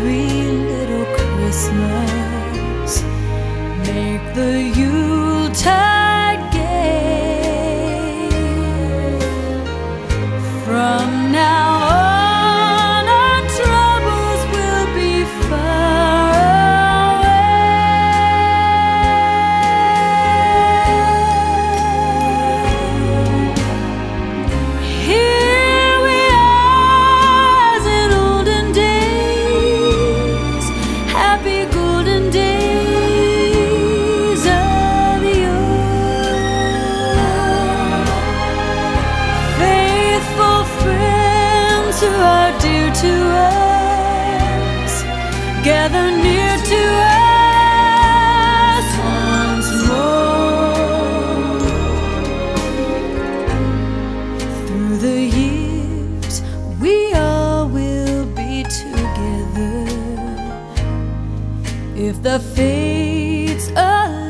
every little Christmas. Make the to us, gather near to us once more. Through the years, we all will be together if the fates allow.